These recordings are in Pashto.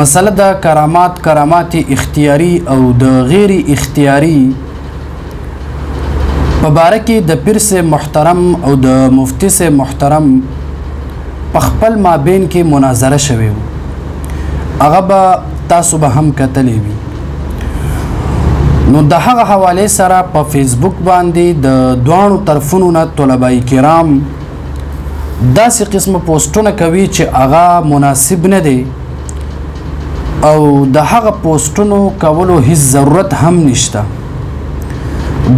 مسله د کرامات، کرامات اختیاري او د غیر اختیاري په باره کې د پیر سه محترم او د مفتی سه محترم په خپل مابین کې مناظره شوې وو هغه به تاسو به هم کتلې وي نو د هغه حواله سره په فیسبوک باندې د دوانو طرفونو نه طلبای کرام داسې قسمه پوسټونه کوي چې هغه مناسب نه دی او د هغه پوسټونو کولو هیڅ ضرورت هم نشته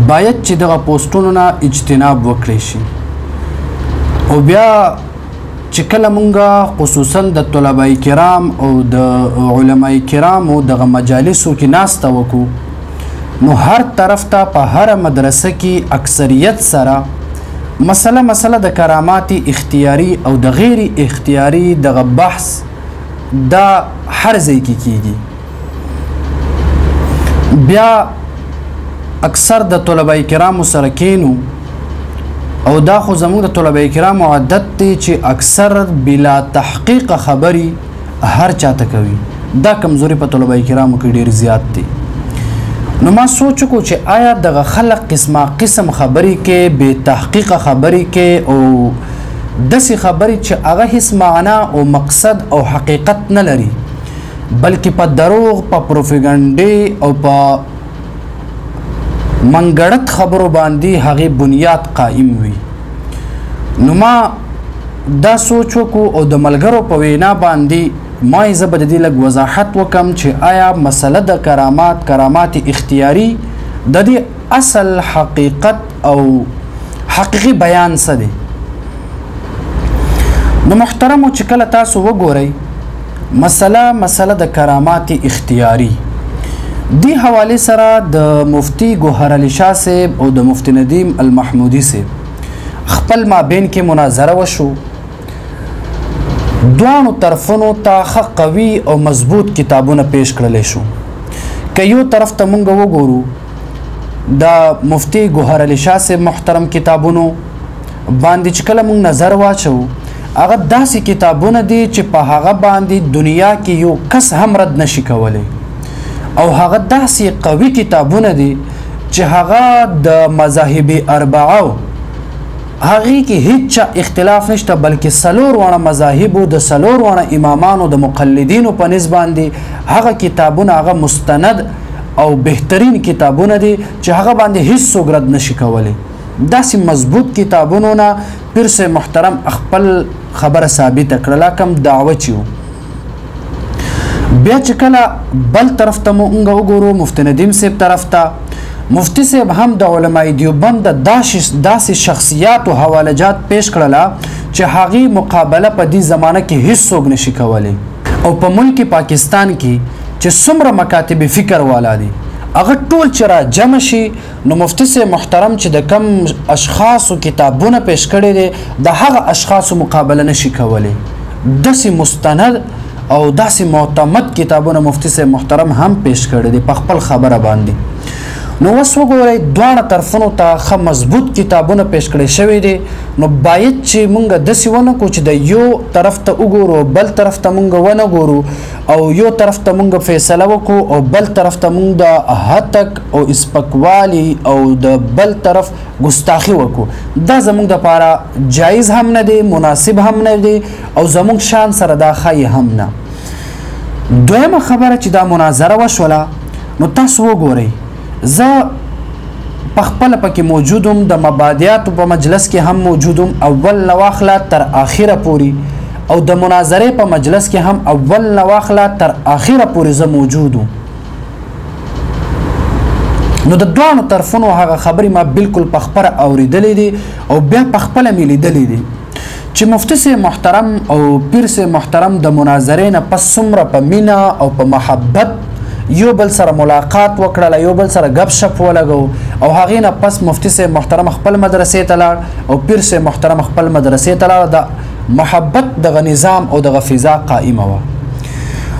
باید چې دغه پوسټونو نه اجتناب وکړي شي او بیا چې کله مونږه خصوصا د طلبای کرام او د علماي کرامو دغه مجالسو کې ناسته وکړو نو هر طرف ته په هره مدرسه کې اکثریت سره مسله مسله د کرامات اختیاري او د غیر اختیاري دغه بحث دا هر ځای کې کیږي بیا اکثر د طلبه کرامو سره کینو او دا خو زموږ د طلبه کرامو عادت دی چې اکثر بلا تحقیق خبري هر چاته کوي دا کمزوري په طلبه کرامو کې ډیر زیات دي نو ما سوچ کو چې آیا دغه خلق قسمه قسم خبرې کې به تحقیق خبرې کې او داسې خبرې چې هغه هیڅ معنا او مقصد او حقیقت نه لري بلکې په دروغ په پروپاګاندا او په منګړت خبرو باندې هغه بنیاد قائم وي نو ما دا سوچ وکړو او د ملګرو په وینا باندې ما یې زبر دې لګ وضاحت وکم چې آیا مسله د کرامات کرامات اختیاري د دې اصل حقیقت او حقیقي بیان څه دی نو محترم چې کله تاسو وګورئ مسله مسله د کرامات اختیاري دی حواله سره د مفتی ګوهر علي شاه صاحب او د مفتی ندیم المحمودي صاحب خپل مابین کې مناظره وشو دوانو طرفونو ته خه قوي او مضبوط کتابونه پیش کړل شو که یو طرف ته مونږ وګورو د مفتی ګوهر علي شاه صاحب محترم کتابونو باندې چې کله موږ نظر واچو هغه داسې کتابونه دي چې په هغه باندې دنیا کې یو کس هم رد نشي کولی او هغه داسې قوي کتابونه دي چې هغه د مذاهب اربعه هغه کې هیڅ اختلاف نشته بلکې سلور وړه مذاهب او د سلور وړه امامانو د مقلدینو په نسبت باندې هغه کتابونه هغه مستند او بهترین کتابونه دي چې هغه باندې هیڅ څوک رد نشي کولی داسې مضبوط کتابونو نه پیر صاحب محترم خپل خبره ثابته کړله کم دعوه چې بیا چې کله بل طرف ته مونږ وګورو مفتی ندیم صاحب طرف ته مفتی صاحب هم د علماء دیوبند د داسې شخصیات او حوالجات پیش کړله چې هغه مقابله په دې زمانه کې هیڅ څوک نشي کولی او په ملک پاکستان کی چه څومره مکاتب فکر والا دی هغه ټول چه را جمع شی نو مفتی صاحب محترم چه د کم اشخاصو کتابونه پیش کړی دی د هغه اشخاصو مقابله نشی کولی دسی مستند او داسی معتمد کتابونه مفتی صاحب محترم هم پیش کړی دی په خپل خبره باندی نو اوس وګورئ دواړه طرفونو ته ښه مضبوط کتابونه پیش کړی شوی دی نو باید چې مونږ داسې ونه کو چې د یو طرف ته وګورو بل طرف ته مونږ ونه ګورو او یو طرف ته مونږ فیصله وکړو او بل طرف ته مونږ د هتک او اسپکوالی او د بل طرف ګستاخی وکړو دا زمونږ د پاره جایز هم نه دی مناسب هم نه دی او زمونږ شان سره دا خای هم نه دویمه خبره چې دا مناظره وشوله نو تاسو وګورئ زه په خپل پکې موجودم د مبادیاتو په مجلس کې هم موجودم اول نواخله تر اخره پوری او د مناظره په مجلس کې هم اول نواخله تر اخره پوری زه موجودم نو د دوه طرفونو هغه خبرې ما بالکل په خبره اوریدلې دي او بیا په خپل مې لیدلې دي چې مفتی سه محترم او پیر سه محترم د مناظرې نه پس څومره په مینا او په محبت یو بل سره ملاقات وکړل یو بل سره غب شپ ولګو او هغه نه پس مفتی سه محترم خپل مدرسې ته لاړ او پیر سه محترم خپل مدرسې ته لاړ د محبت دغه نظام او دغه فضا قائمه و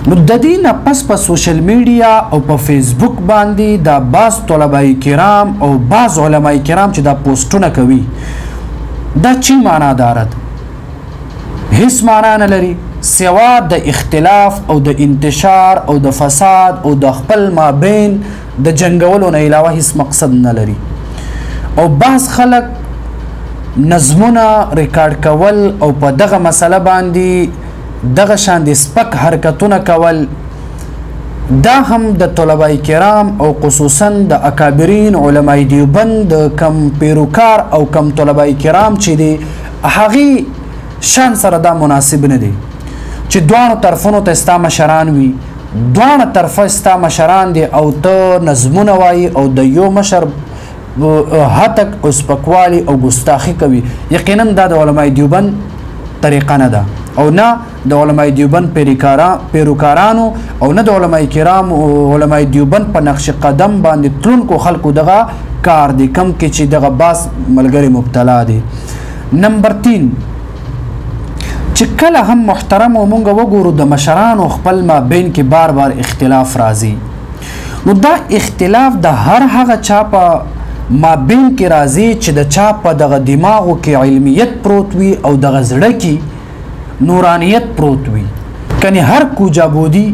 نو د دې نه پس په سوشل میډیا او په فیسبوک باندې د باز طلبای کرام او باز علماي کرام چې دا پوسټونه کوي دا چی معنا دارد هیڅ معنا نه لري سوا د اختلاف او د انتشار او د فساد او د خپل مابین د جنگولو نه علاوه هیڅ مقصد نه لري او بعض خلک نظمونه ریکارډ کول او په دغه مسله باندې دغه شان د سپک حرکتونه کول دا هم د طلباء کرام او خصوصا د اکابرین علماء دیوبند کم پیروکار او کم طلباء کرام چې دی هغه شان سره دا مناسب نه دی چې دوه طرفونو ته ستا مشران وي دوه طرفه ستا مشران دي او ته نظمونه وای او د یو مشر هتک او سپکوالی او ګستاخی کوي یقینا دا د علماء دیوبند طریقه نه ده او نه د علماء دیوبند پیریکارا پیروکارانو او نه د علماء کرام او علماء دیوبند په نقش قدم باندې تلونکو خلکو دغه کار دی کم کې چې دغه باس ملګری مبتلا دی نمبر 3 چې کله هم محترم او مونږ وګورو د مشرانو خپل ما بین کې بار بار اختلاف راځي نو دا اختلاف د هر هغه چا په ما بین کې راځي چې د چا په دغه دماغو کې علمیت پروت وي او دغه زړه کې نورانیت پروت وي کني هر کوجا بودی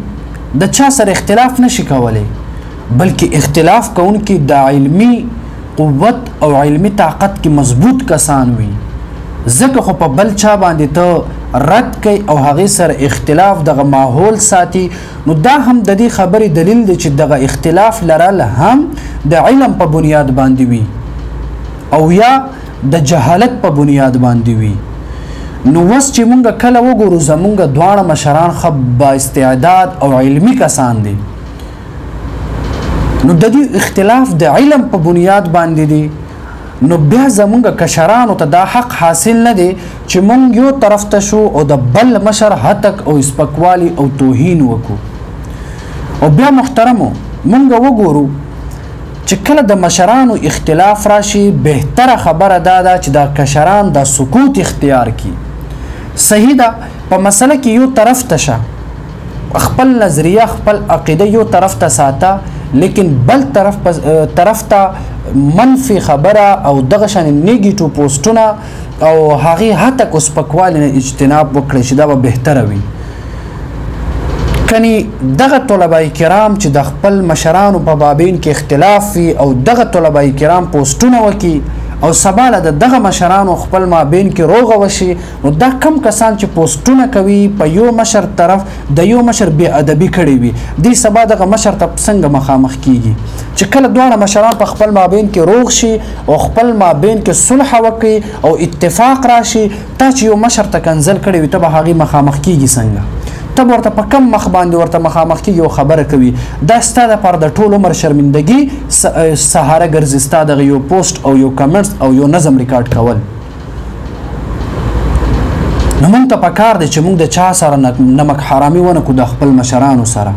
د چا سره اختلاف نشي کولای بلکې اختلاف کوونکې د علمی قوت او علمی طاقت کې مضبوط کسان وي ځکه خو په بل چا باندې ته رد کوي او هغه سره اختلاف دغه ماحول ساتي نو دا هم د دې خبرې دلیل دی چې دغه اختلاف لرل هم د علم په بنیاد باندې وي او یا د جهالت په بنیاد باندې وي نو وس چې مونږ کله وګورو زمونږ دواړه مشران خ با استعداد او علمی کسان دي نو د دې اختلاف د علم په بنیاد باندې دي نو بیا زمونږ کشرانو ته دا حق حاصل نه دی چې مونږ یو طرف ته شو او د بل مشر هتک او سپکوالی او توهین وکړو او بیا محترمو مونږ وګورو چې کله د مشرانو اختلاف راشي بهتره خبره دا ده چې دا کشران دا سکوت اختیار کی صحیح ده په مسله کې یو طرف ته شه خپل نظریه خپل عقیده یو طرف ته ساته لیکن بل طرف پس طرف ته منفي خبره او دغه شان نیگیټو پوسټونه او هغه هته کو سپکوال نه اجتناب وکړي چې دا به بهتره وي کني دغه طلبای کرام چې د خپل مشرانو په بابین کې اختلاف وي او دغه طلبای کرام پوسټونه وکي او سباله د دغه مشرانو خپل مابین کې روغ وشي نو دا کم کسان چې پوسټونه کوي په یو مشر طرف د یو مشر بی ادبی کړي وي دی سبا دغه مشر ته څنګه مخامخ کیږي چې کله دواړه مشران په خپل مابین کې روغ شي او خپل مابین کې صلح وکړي او اتفاق راشي تا چې یو مشر ته کنزل کړی وي ته به هغه مخامخ کیږي څنګه ته ورته په کم مخ باندې ورته مخامخ کیږي او خبره کوي دا ستاده پر د ټول عمر شرمندګي سهاره ګرځي ستاده یو پوسټ او یو کمنټس او یو نظم ریکارډ کول نو موږ ته پکار دی چې موږ د چا سره نمک حرامي ونه کو د خپل مشرانو سره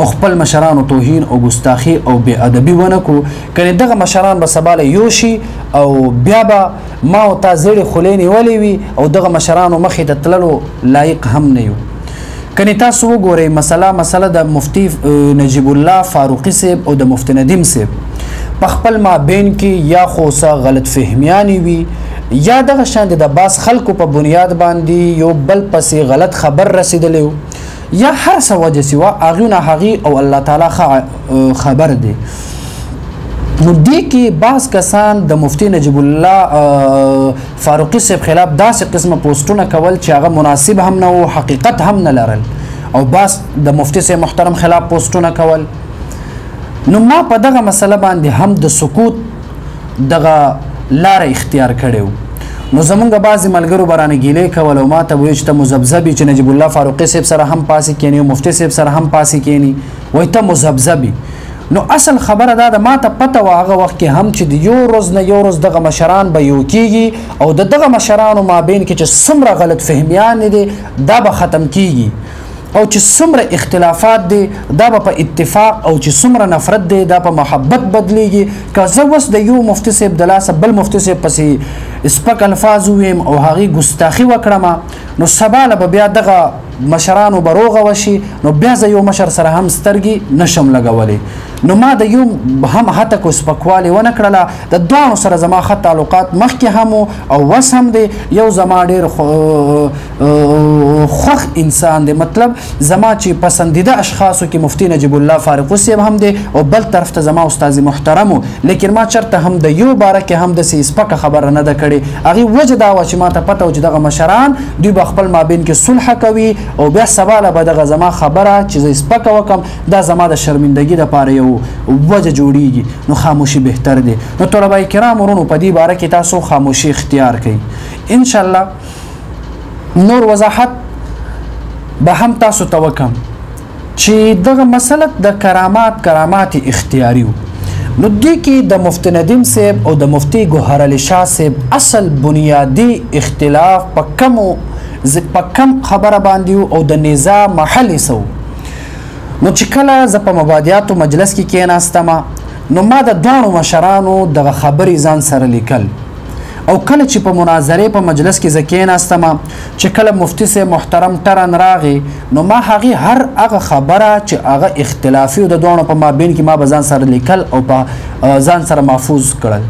او خپل مشرانو توهین او ګستاخی او بی ادبی ونه کو کنه دغه مشران به سباله یوشي او بیا به ما او تا زړې خولې نیولې وي او دغه مشرانو مخې ته تللو لایق هم نه یو کني تاسو وګورئ مسله مسله د مفتی نجیب الله فاروقي صاحب او د مفتی ندیم صاحب په خپل مابین کې یا خو څه غلط فهمیانی وي یا دغه شان د باس خلکو په بنیاد باندې یو بل پسې غلط خبر رسیدلی یا هر څه وجه سوا هغه نه هغه او الله تعالی خبر دی نو دې کې بعض کسان د مفتی نجیب الله فاروقي صاحب خلاف داسې قسمه پوسټونه کول چې هغه مناسب هم نه او حقیقت هم نه لرل او بعض د مفتی صاحب محترم خلاف پوسټونه کول نو ما په دغه مسله باندې هم د سکوت دغه لار اختیار کړو نو زمونږ بعضی ملګرو برانه ګیلې کول او ما ته وایي چې ته مزبزبي چې نجیب الله فاروقي صاحب سره هم پاسې کینی او مفتي صاحب سره هم پاسې کینی وایي ته مزبزبي نو اصل خبره دا ده ما ته پته و هغه وخت کې هم چې د یو ورځ نه یو ورځ دغه مشران به یو کیږي او د دغه مشرانو مابین کې چې څومره غلط فهمیان دي دا به ختم کیږي او چې څومره اختلافات دي دا به په اتفاق او چې څومره نفرت دی دا په محبت بدلیږي که زه وس د یو مفتی صاحب د لاسه بل مفتی صاحب پسې سپک الفاظ ویم او هغه ګستاخی وکړم نو سبا له بیا دغه مشرانو بروغه وشي نو بیا زه یو مشر سره هم سترګي نشم لګولې نو ما د یو هم هته کو سپکوالی ونه کړله د دوه سره زما خط تعلقات مخکې هم او وس هم دی یو زما ډیر خوخ انسان دی مطلب زما چې پسندیده اشخاصو کې مفتی نجیب الله فاروق صاحب هم دی او بل طرف ته زما استاد محترم لیکن ما چرته هم د یو باره کې هم د سې سپکه خبره نه ده کړې هغه وجه دا و چې ما ته پته و چې دغه مشران دوی به خپل مابین کې صلح کوي او بیا سواله به دغه زما خبره چې زه سپکه وکم دا زما د شرمندګي د پاره یو وجه جوړیږي نو خاموشي بهتر دی نو طلبه کرام ورونو په دې باره کې تاسو خاموشي اختیار کړئ ان شاء الله نور وضاحت به هم تاسو ته وکم چې دغه مسله د کرامات کرامات اختیاري وو نو دې کې د مفتی ندیم صاحب او د مفتی ګوهر علي شاه صاحب اصل بنیادی اختلاف په کم په کم خبره باندې او د نزاع محل سو نو چې کله ز په مبادیاتو مجلس کې کېناستم نو ما د دوه مشرانو د خبرې ځان سره لیکل او کله چې په مناظره په مجلس کې زکیناستم چې کله مفتی سه محترم ټرن راغی نو ما هغه هر هغه خبره چې هغه اختلافي او د دوه په مابین کې ما بزان سره لیکل او په ځان سره محفوظ کړل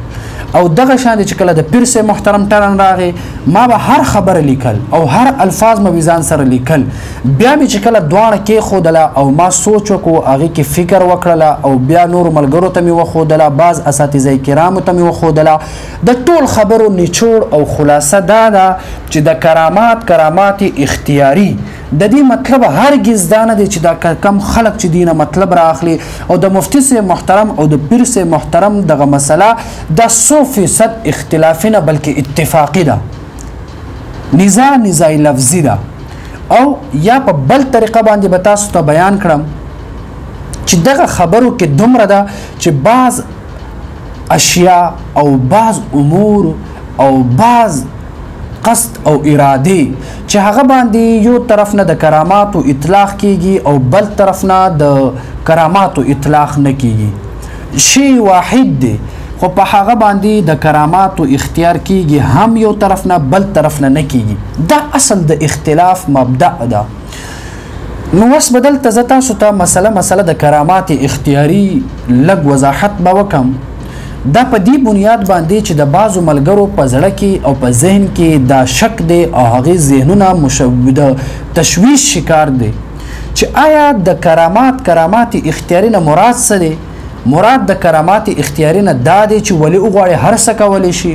او دغه شان چې کله د پیر سه محترم ټرن راغی ما به هر خبره لیکل او هر الفاظ مې ځان سره لیکل بیا مې چې کله دواړه کېښودله او ما سوچ وکړو، هغې کې فکر وکړله او بیا نورو ملګرو ته مې وښودله، بعض اساتذه کرامو ته مې وښودله، د ټول خبرو نچوړ او خلاصه دا ده چې د کرامات، کرامات اختیاري، د دې مطلب هر ګز دا نه دی چې دا کم خلک چې دي نه مطلب را اخلي او د مفتي صیب محترم او د پیر صیب محترم دغه مسله دا سو فیصد اختلافي نه بلکې اتفاقي ده. نزاع نزاع لفظي ده او یا په بل طریقه باندې به تاسو ته بیان کړم چې دغه خبرو کې دومره ده چې بعض اشیاء او بعض امور او بعض قصد او اراده چې هغه باندې یو طرف نه د کراماتو اطلاق کیږي او بل طرف نه د کراماتو اطلاق نه کیږي شی واحد دی خو په هغه باندې د کراماتو اختیار کیږي هم یو طرف نه بل طرف نه نه کیږي دا اصل د اختلاف مبدأ ده نو وس بدل ته زتا ستا مسله مسله د کرامات اختیاري لګ وضاحت به وکم دا په دې بنیاد باندې چې د بعضو ملګرو په زړه کې او په ذهن کې دا شک دی او هغه ذهنونه مشوده تشویش شکار دی چې آیا د کرامات کرامات اختیاري نه مراد څه دی مراد د کرامات اختیاري نه دا دی چې ولی وغواړي هر څه کولی شي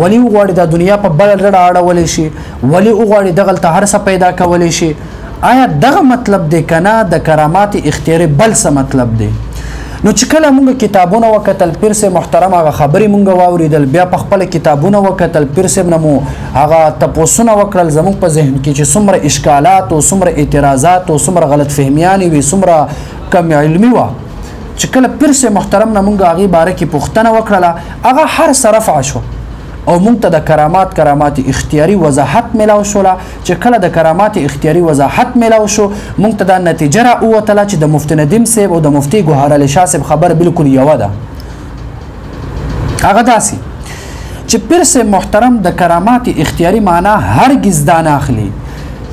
ولی وغواړي د دنیا په بل رړه اړولی شي ولی وغواړي دغلته هر څه پیدا کولی شي آیا دغه مطلب دی کنه د کرامات اختیاري بل څه مطلب دی نو چې کله مونږ کتابونه وکتل پیر سه محترم هغه خبرې مونږ واوریدل بیا په خپل کتابونه وکتل پیر سه نمو هغه تپوسونه وکړل زموږ په ذهن کې چې څومره اشکالات او څومره اعتراضات او څومره غلط فهمیانې وي څومره کم علمي وه چې کله پرس محترم نه مونږ هغه باره کې پوښتنه وکړله هغه هر صرف عشو او مونږ ته د کرامات کرامات اختیاري وضاحت ملاو شوله چې کله د کرامات اختیاري وضاحت ملاو شو مونږ ته دا نتیجه را اوتله چې د مفتی ندیم صاحب او د مفتی ګوهر علي شاه صاحب خبر بالکل یو ده هغه داسي چې پیر سه محترم د کرامات اختیاري معنا هرگز دا نه اخلي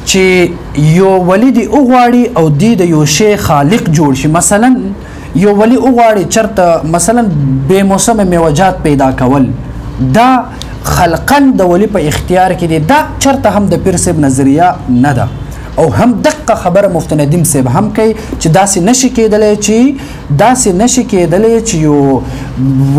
چې یو ولی دی اوغواړي او دی د یو شی خالق جوړ شي مثلا یو ولی اوغواړي چرته مثلا به موسم میوجات پیدا کول دا خلقا د ولی په اختیار کې دی دا چرته هم د پیر سه نظریه نه ده او هم دقه خبره مفتی ندیم صاحب هم کوي چې داسې نشي کېدلی چې داسې نه شي کېدلی چې یو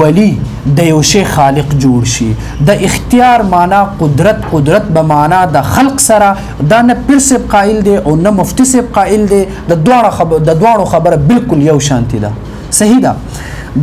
ولي د یو شي خالق جوړ شي د اختیار معنا قدرت قدرت به معنا د خلق سره دا نه پیر صاحب قائل دی او نه مفتی صاحب قائل دی د دواړو خبر د دواړو خبره بالکل یو شانتی ده صحیح ده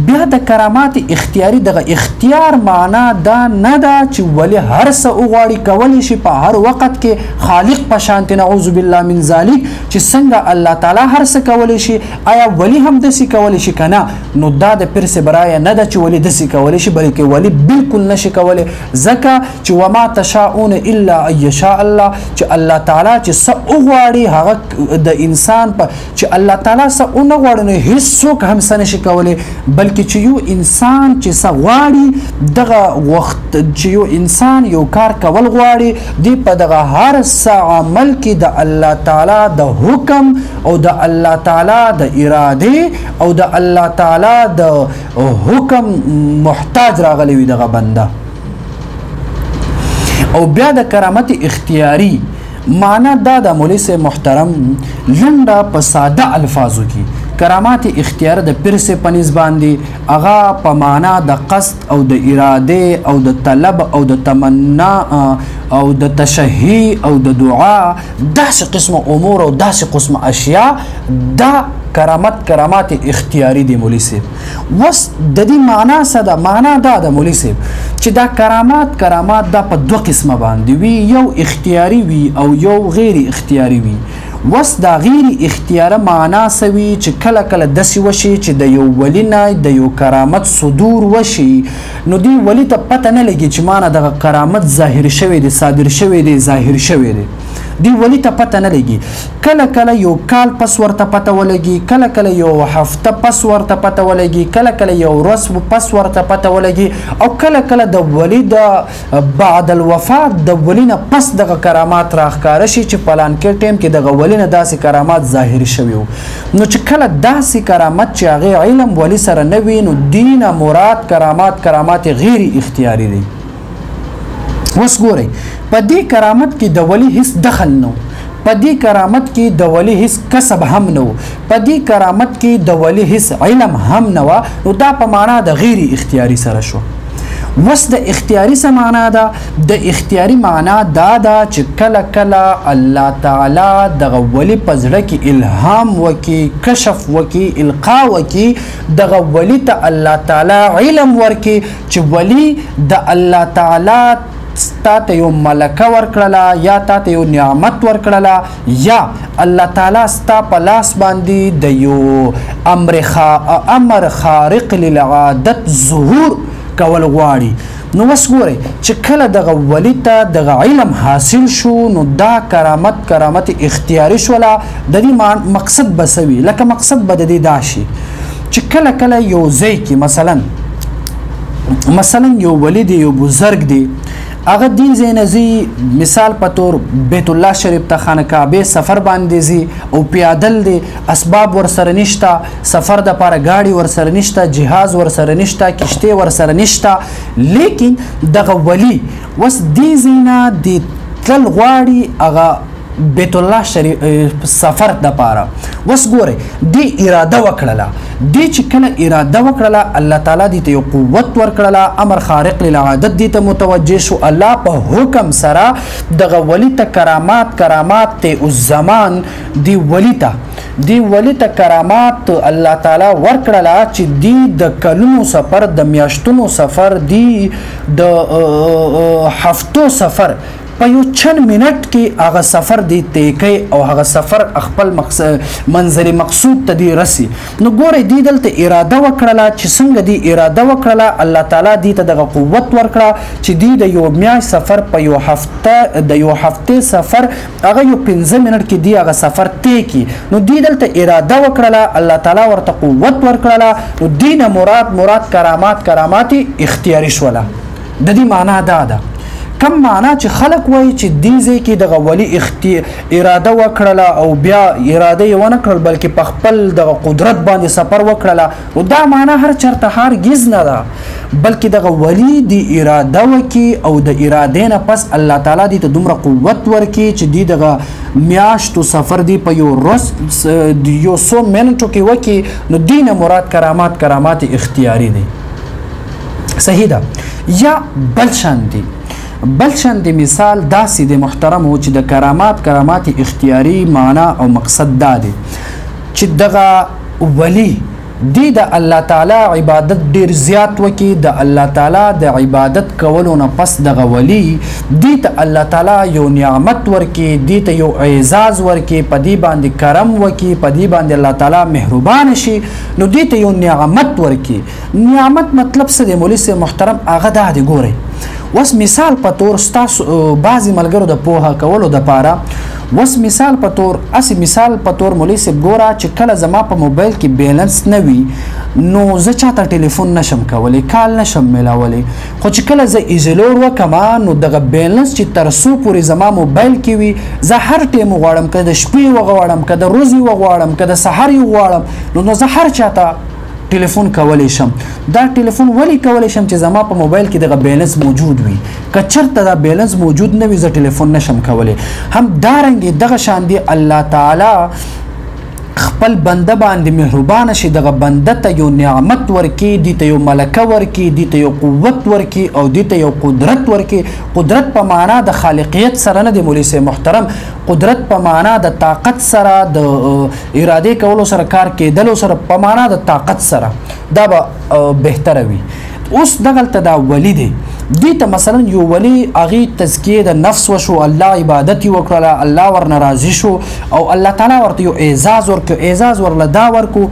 بیا د کرامات اختیاري دغه اختیار معنا دا نه ده چې ولې هر څه وغواړي کولی شي په هر وخت کې خالق په شانته نعوذ بالله من ذلک چې څنګه الله تعالی هر څه کولی شي ایا ولی هم دسی کولی شي کنه نو دا د پرسه برای نه ده چې ولی دسی کولی شي بلکې ولی بالکل نشي کولی ځکه چې وما تشاؤون الا ايشاء الله چې الله تعالی چې س او غواړي هغه د انسان په چې الله تعالی س او نه غواړي نو هیڅ څوک هم سن شي کولی بلکې چې یو انسان چې س غواړي دغه وخت چې یو انسان یو کار کول غواړي دی په دغه هر څه عمل کې د الله تعالی د حکم او د الله تعالی د اراده او د الله تعالی د حکم محتاج راغلی وي دغه بنده او بیا د کرامت اختیاري معنا دا د مولوی سه محترم لنډه په ساده الفاظو کې کرامات اختیار د پرس په نسبان دي اغا په معنا د قصد او د اراده او د طلب او د تمنا او د تشهي او د دعا داسې قسم امور او داسې قسم اشیاء دا کرامت کرامات اختیاري دي مولوی صاحب وس د دې معنا څه ده معنا دا ده مولوی صاحب چې دا کرامات کرامات دا په دوه قسمه باندې وي یو اختیاري وي او یو غیر اختیاري وي وس دا غیر اختیاره معنا سوي چې کله کله داسې وشي چې د یو ولی نه د یو کرامت صدور وشي نو دی ولی ته پته نه لګی چی مانه دغه کرامت ظاهر شوی دی صادر شوی دی ظاهر شوی دی دی ولی ته پته نه لګی کله کله یو کال پس ورته پته ولګی کله کله یو هفته پس ورته پته ولګی کله کله یو ورس پس ورته پته ولګی او کله کله د ولی د بعد الوفات د ولی نه پس دغه کرامات راخکار شي چې پلان کې ټیم کې دغه ولی نه داسې کرامات ظاهر شوی نو چې کله داسې کرامت چې هغه علم ولی سره نه وي نو دین مراد کرامات کرامات غیر اختیاري دي وس ګورئ په دې کرامت کې د ولی هیڅ دخل نه په دې کرامت کې د ولی هیڅ کسب هم نه په دې کرامت کې د ولی هیڅ علم هم نه نو دا په معنا د غیر اختیاري سره شو وس د اختیاري سمانا ده د اختیاري معنا دا ده چې کله کله الله تعالی دغه ولي په زړه کې الهام وکي، کشف وکي، القا وکي، دغه ولي ته الله تعالی علم ورکي چې ولي د الله تعالی تا ته یو ملکه ورکړله یا تا ته یو نعمت ورکړله یا الله تعالی ستا په لاس باندې د یو امر خا امر خارق للعادت ظهور کول غواړي نو وس ګورئ چې کله دغه ولي ته دغه علم حاصل شو نو دا کرامت کرامت اختیاري شوله ددې مقصد به څه وي لکه مقصد به ددې دا شي چې کله کله یو ځای کې مثلا مثلا یو ولي دی یو بزرګ دی هغه دی زینزی مثال په تور بیت الله شریف ته خانه کعبه سفر باندې زی او پیادل دی اسباب ورسره نشتا سفر د پاره گاډي ورسره نشته جهاز ورسره نشته کشته ورسره نشته لیکن دغه ولی وس دی زینا دی تل غواړي هغه بیت الله شریف سفر د پاره وس ګوره دی اراده وکړه دی چې کله اراده وکړه الله تعالی دې ته قوت ورکړه امر خارق للعادت دې ته متوجه شو الله په حکم سره د غولی ته کرامات کرامات ته الزمان دی ولی ته دی ولی ته کرامات الله تعالی ورکړل چې دی د کلونو سفر د میاشتونو سفر دی د هفتو سفر په یو چن منټ کې هغه سفر دی تیکي او هغه سفر خپل مقصد منزل مقصود ته دی رسی نو ګوره دی دلته اراده وکړه چې څنګه دی اراده وکړه الله تعالی دی ته دغه قوت ورکړه چې دی د یو میاش سفر په یو هفته د یو هفته سفر هغه یو پنځه منټ کې دی هغه سفر طی کی نو دی دلته اراده وکړله الله تعالی ورته قوت ورکړله نو دین مراد مراد کرامات کرامات اختیاري شوله د دې معنا دا ده کم معنا چې خلک وایي چې دې ځای کې دغه ولی اختی اراده وکړله او بیا اراده یې ونه کړل بلکې په خپل دغه قدرت باندې سفر وکړله خو دا معنی هر چرته هر ګز نه ده بلکه دغه ولي دي اراده وکي او د ارادې نه پس الله تعالی دي ته دومره قوت ورکي چې دي دغه میاشتو سفر دي په یو رس یو سو منټو کې وکي نو دینه مراد کرامات کرامات اختیاري دي صحیح ده یا بل شان دي بل شان دي مثال داسې د محترم او چې د کرامات کرامات اختیاري معنی او مقصد دا دي چې دغه ولی دی د الله تعالی عبادت ډیر زیات وکي د الله تعالی د عبادت کولو نه پس دغه ولی دی ته الله تعالی یو نعمت ورکي دی ته یو اعزاز ورکي په دی باندې کرم وکي په دی باندې الله تعالی مهربان شي نو دی ته یو نعمت ورکي نعمت مطلب څه دی مولوی صاحب محترم هغه دا دی ګورئ وس مثال په تور ستاسو بعضی ملګرو د پوها کولو د پاره وس مثال په تور اسی مثال په تور مولوی صاحب ګوره چې کله زما په موبایل کې بیلانس نه وي نو زه چاته ټلیفون نشم کولی کال نشم ملاولی خو چې کله زه ایزلور وکم نو دغه بیلانس چې تر سو پورې زما موبایل کې وي زه هر ټیم غواړم که د شپې وغواړم که د ورځې وغواړم که د سحر وغواړم نو زه هر چاته ټلیفون کولی شم دا ټلیفون ولی کولی شم چې زما په موبایل کې دغه بیلنس موجود وي که چرته دا بیلنس موجود نه وي زه ټلیفون نشم کولی هم دا رنګ دغه شان دی الله تعالی خپل بنده باندې مهربان شي دغه بنده ته یو نعمت ورکی دی ته یو ملکه ورکی دی ته یو قوت ورکی او دی ته یو قدرت ورکی قدرت په معنا د خالقیت سره نه دی مولوی محترم قدرت په معنا د طاقت سره د اراده کولو سره کار کېدلو سره په معنا د طاقت سره دا به بهتره وي اوس دغلته دا ولی دی دې ته مثلا یو ولی اغي تزکیه د نفس وشو الله عبادت وکړه الله ور ناراضي شو او الله تعالی ورته یو اعزاز ورک اعزاز ورله دا ورکو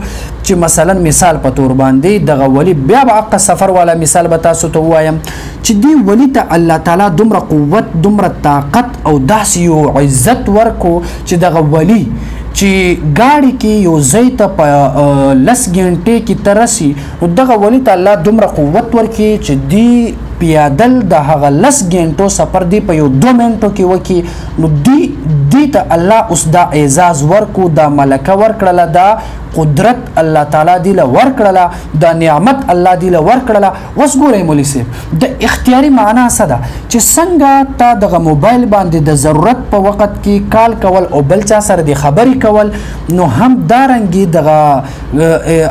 چې مثلا مثال په تور باندې دغه ولی بیا عقد سفر والا مثال به تاسو ته وایم چې دی ولی ته الله تعالی دومره قوت دومره طاقت او داسې یو عزت ورکو چې دغه ولی چې گاڑی کې یو ځای ته په لس ګنټې کې ترسي نو دغه ولی ته الله دومره قوت ورکي چې دی پیادل د هغه لس ګنټو سفر دی په یو دو منټو کې وکي نو دی دی ته الله اوس دا اعزاز ورکو دا ملکه ورکړله دا قدرت الله تعالی دی له ورکړله دا نعمت الله دی له ورکړله وس ګورئ مولي صیب د اختیاري معنا څه ده چې څنګه تا دغه موبایل باندې د ضرورت په وخت کې کال کول او بل چا سره د خبرې کول نو هم دا رنګي دغه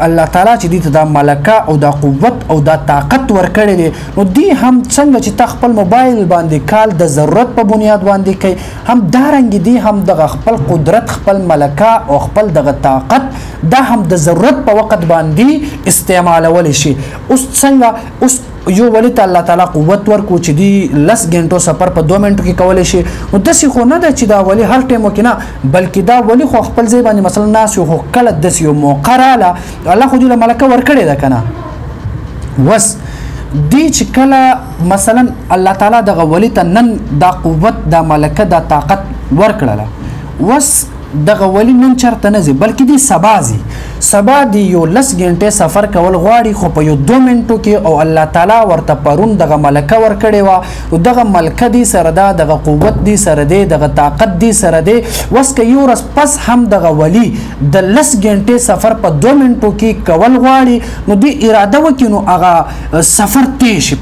الله تعالی چې دې د ملکه او د قوت او د طاقت ورکړي دي نو دی هم څنګه چې تا خپل موبایل باندې کال د ضرورت په بنیاد باندې کوي هم دا رنګي دی هم دغه خپل قدرت خپل ملکه او خپل دغه طاقت دا هم د ضرورت په وخت باندې استعمالول شي اوس څنګه اوس یو ولی ته الله تعالی قوت ورکو چې دی لس غنټو سفر په 2 منټو کې کولای شي نو د سی خو نه ده چې دا ولی هر ټیم کې نه بلکې دا ولی خو خپل ځای باندې مثلا ناس یو کله د یو موقع رااله الله خو دې ملکه ورکړي ده کنه وس دی چې کله مثلا الله تعالی د غولی ته نن دا قوت دا ملکه دا طاقت ورکړله وس دغه ولي نن چرته نه ځي بلکې دی سبا ځي سبا دی یو لس ګنټې سفر کول غواړي خو په یو دوه منټو کې او الله تعالی ورته پرون دغه ملکه ورکړې وه او دغه ملکه دی سره ده دغه قوت دی سره دی دغه طاقت دی سره دی وس که یو رس پس هم دغه ولي د لس ګنټې سفر په دوه منټو کې کول غواړي نو دی اراده وکړي نو هغه سفر تیش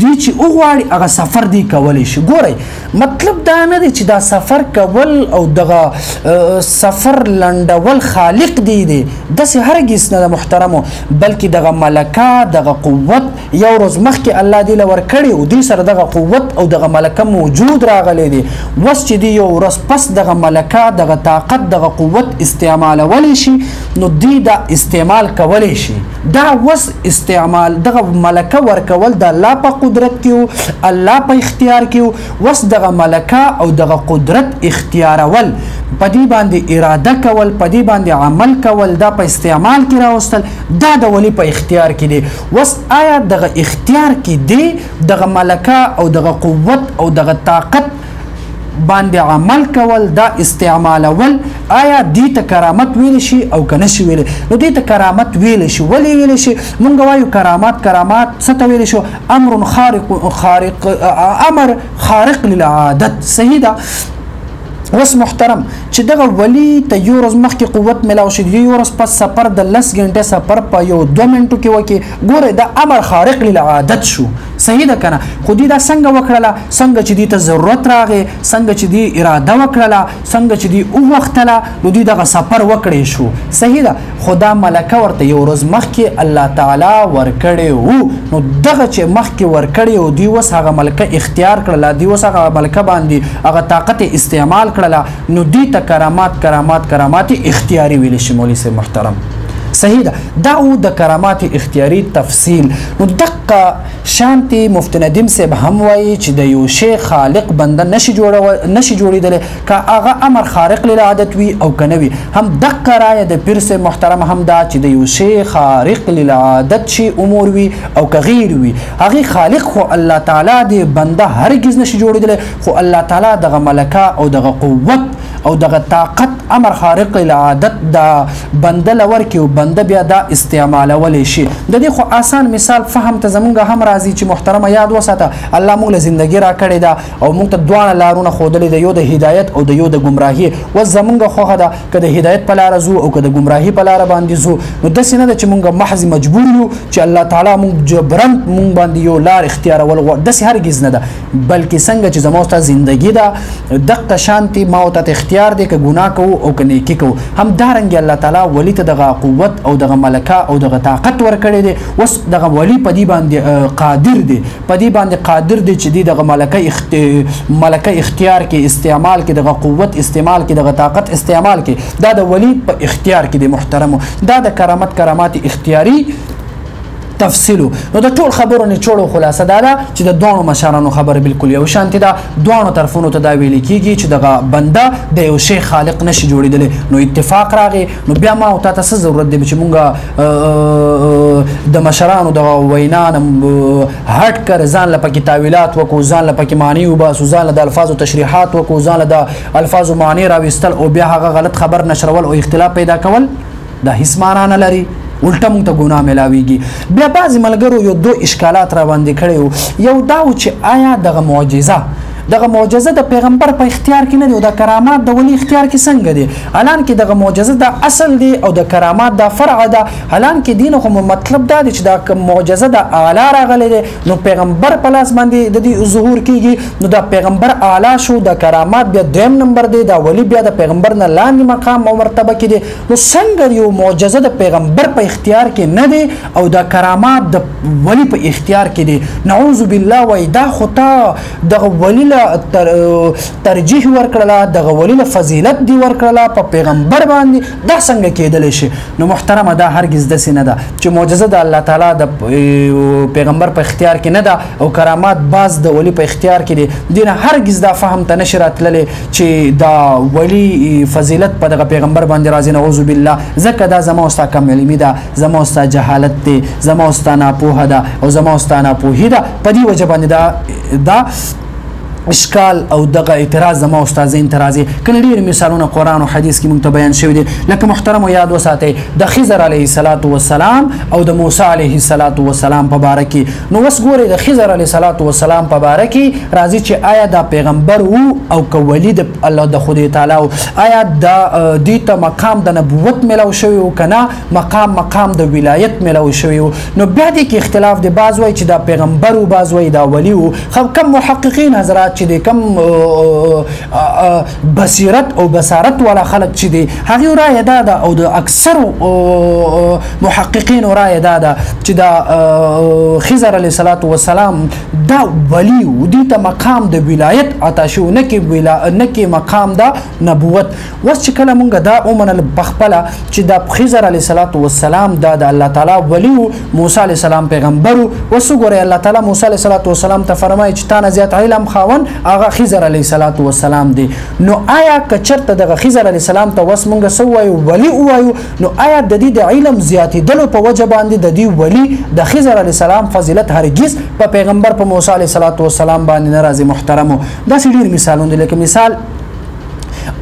دی چې وغواړي هغه سفر دی کولی شي ګورئ مطلب دا نه دی چې دا سفر کول او دغه سفر لنډول خالق دی دی داسې هرګیس نه د محترمو بلکې دغه ملکه دغه قوت یو ورځ مخکې الله دی لور کړي او دې سره دغه قوت او دغه ملکه موجود راغلی دی وس چې دی یو ورځ پس دغه ملکه دغه طاقت دغه قوت استعمالولی شي نو دی دا استعمال کولی شي دا وس استعمال دغه ملکه ورکول د الله په قدرت کې او الله په اختیار کې او وس دغه ملکه او دغه قدرت اختیارول په دې باندې اراده کول په دې باندې عمل کول دا په استعمال کې راوستل دا د ولی په اختیار کې دی وس آیا دغه اختیار کې دی دغه ملکه او دغه قوت او دغه طاقت باندې عمل کول دا استعمالول آیا دې ته کرامت ویل شي او کنه شي ویل نو دې ته کرامت ویل شي ولې ویل شي مونږ وایو کرامات کرامات څه ته ویل شو امر خارق خارق امر خارق للعادت صحیح ده اوس محترم چې دغه ولی ته یو ورځ مخکې قوت ملاو شي یو ورځ پس سفر د لس غنټه سفر په یو دو منټو کې وکي ګوره د امر خارق للعادت شو صحیح ده کنه خو دی دا څنګه وکړله څنګه چې دی ته ضرورت راغې څنګه چې دی اراده وکړله څنګه چې دی او وختله نو دی دغه سفر وکړې شو صحیح ده خدا ملکه ورته یو ورځ مخکې الله تعالی ورکړې وو نو دغه چې مخکې ورکړې او دی وس هغه ملکه اختیار کړله دی وس هغه ملکه باندې هغه طاقت استعمال کړله نو دی ته کرامات کرامات کرامات اختیاري ویل شي مولوی محترم صحیح ده دا او د کرامات اختیاري تفصیل نو دقه شانتې مفت ندیم صاحب هم وایي چې د یو شی خالق بنده نشي جوړو نشي جوړیدل که هغه امر خارق للعادت وي او کنه وي هم دقه رائے د پیر صاحب محترم هم دا چې د یو شی خارق للعادت شي امور وي او که غیر وي هغه خالق خو الله تعالی دی بنده هرگز نشي جوړیدل خو الله تعالی دغه ملکه او دغه قوت او دغه طاقت امر خارق العادت دا بنده لور کې او بنده بیا دا استعمالول شي د دې خو آسان مثال فهم ته زمونږ هم راځي چې محترمه یاد وساته الله موږ له ژوندۍ را کړې ده او موږ ته دوه لارونه خودلې ده یو د هدایت او د یو د گمراهي و زمونږ خوخه ده که د هدایت په لار زو او که د گمراهي په لار باندې زو نو داسې نه ده چې موږ محض مجبور یو چې الله تعالی موږ جبرن موږ باندې یو لار اختیارول غواړي داسې هرگز نه ده بلکې څنګه چې زما او ستا زندګي ده دقه شانتي ما او ته اختیار دی که ګناه کوو او که نیکی کوو هم دارنګ الله تعالی ولی ته دغه قوت او دغه ملکه او دغه طاقت ورکړي دی وس دغه ولی په دې باندې قادر دی په دې باندې قادر دی چې دغه ملکه اخت... ملکه اختیار کې استعمال کې دغه قوت استعمال کې دغه طاقت استعمال کې دا د ولی په اختیار کې دی محترم دا د کرامت کرامات اختیاري تفصیل نو د ټول خبرو نه چوړو خلاصه دا ده چې د دوه مشرانو خبره بالکل یو شانتی ده دوه طرفونو ته دا ویل کیږي چې دغه بنده د یو شی خالق نشي جوړیدل نو اتفاق راغی نو بیا ما او تا ته ضرورت دی چې مونږه د مشرانو د وینا نه هټ کر ځان لپاره کې تاویلات وکړو ځان لپاره کې معنی او باسو ځان له الفاظو تشریحات وکړو ځان له الفاظو معنی راوستل او بیا هغه غلط خبر نشرول او اختلاف پیدا کول دا هیڅ معنا نه لري الټه مونږ ته ګناه ملاويږي بیا بعضی ملګرو یو دوه اشکالات را باندې کړي یو دا و چې آیا دغه معجزه دغه معجزه د پیغمبر په اختیار کې نه دی او د کرامات د ولی اختیار کې څنګه دی الان کې دغه معجزه د اصل دی او د کرامات د فرع ده الان کې دین خو مطلب دا دی چې دا معجزه د اعلی راغلی دی نو پیغمبر په لاس باندې د دې ظهور کیږي نو دا پیغمبر اعلی شو د کرامات بیا دویم نمبر دی دا ولی بیا د پیغمبر نه لاندې مقام او مرتبه کې دی نو څنګه د یو معجزه د پیغمبر په اختیار کې نه دی او دا کرامات د ولی په اختیار کې دی نعوذ بالله وای دا خو تا د ولی له تر ترجیح ورکړه د ولی له فضیلت دی ورکړه په پیغمبر باندې دا څنګه کېدل شي نو محترمه دا هرگز د سینه ده چې معجزه د الله تعالی د پیغمبر په اختیار کې نه ده او کرامات باز د ولی په اختیار کې دي دین هرگز دا فهم ته نشرات للی چی دا ولی فضیلت په دغه پیغمبر باندې راځي نعوذ بالله زکه دا زما اوستا کم علمی ده زما اوستا جهالت دی زما اوستا ناپوه ده او زما اوستا ناپوهی ده په دې وجه باندې دا دا اشکال او دغه اعتراض زما استاد زین ترازی کله ډیر مثالونه قران او حدیث کې مونږ ته بیان شوی دي لکه محترم یاد وساتئ د خضر علیه السلام او د موسی علیه السلام په باره کې نو وس ګوره د خضر علی صلوات و سلام په باره کې راځي چې آیا دا پیغمبر وو او کولی د الله د خدای تعالی آیا دا دې ته مقام د نبوت ملو شوی او کنه مقام مقام د ولایت ملو شوی نو بیا دې کې اختلاف دی باز وای چې دا پیغمبر او باز وای دا ولی وو خو کم محققین حضرات چې د کم بصیرت او بصارت والا خلک چې دي هغه رائے دا ده او د اکثر محققین رائے دا ده چې دا خضر علی صلوات و سلام دا ولی و دي ته مقام د ولایت عطا شو نه کې ولا نه کې مقام دا نبوت وس چې کله مونږ دا اومنل بخپله چې دا خضر علی صلوات و سلام دا د الله تعالی ولی و موسی علی السلام پیغمبر وسو ګره الله تعالی موسی علی صلوات و سلام ته فرمایي چې تا نه زیات علم خاون هغه خضر علی صلوات و سلام دی نو آیا کچرته د خضر علی سلام ته وس مونږ سو وایو ولی وایو نو آیا د دې د علم زیاتې دلو په وجه باندې د دې ولی د خضر علی سلام فضیلت هرگز په پیغمبر په موسی علی صلوات و سلام باندې ناراضي محترمو دا ډیر مثالونه دي لکه مثال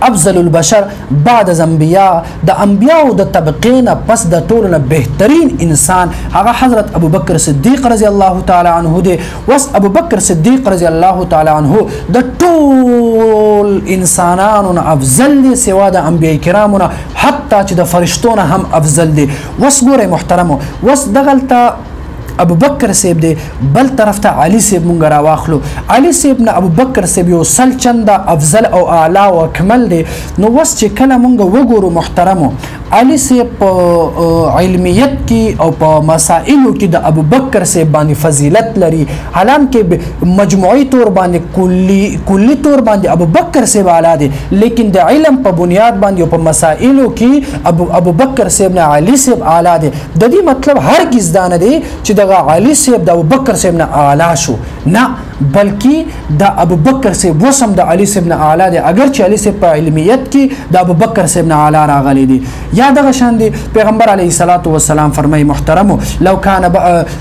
افضل البشر بعد زنبیا د انبیاو د طبقې نه پس د ټولو نه بهترین انسان هغه حضرت ابوبکر صدیق رضی الله تعالی عنه دی وس ابو بکر صدیق رضی الله تعالی عنہ د ټول انسانانو نه افضل دی سوا د انبیای کرامو نه حتی چې د فرشتو نه هم افضل دی وس ګوره محترم وس دغلطه ابو بکر سیب دی بل طرف ته علی سیب مونږ را واخلو علی سیب نه ابو بکر سیب یو سل چنده افضل او اعلی او اکمل دی نو وس چې کله مونږ وګورو محترمو علي صیب په علمیت کی او په مسائلو کی د ابوبکر صیب باندې فضیلت لري حالان کې مجموعي تور باندې کلی کلی تور باندې ابوبکر صیب اعلی دی لیکن د علم په بنیاد باندې او په مسائلو کی ابو ابوبکر صیب نه علي صیب اعلی دی د دې مطلب هرگز دا نه دی چې دغه علي صیب د ابوبکر صیب نه اعلی شو نه بلکې دا ابوبکر صاحب اوس هم د علي صاحب نه اعلی دی اګر چې علي صاحب په علمیت کې د ابوبکر صاحب نه اعلی راغلی دی یا دغه شان دی پیغمبر علیه الصلاۃ والسلام فرمای محترم لو کان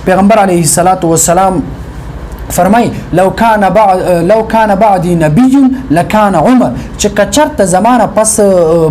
پیغمبر علیه الصلاۃ والسلام فرمای لو کان بعد لو کان بعد نبی لکان عمر چې کچرته زمانہ پس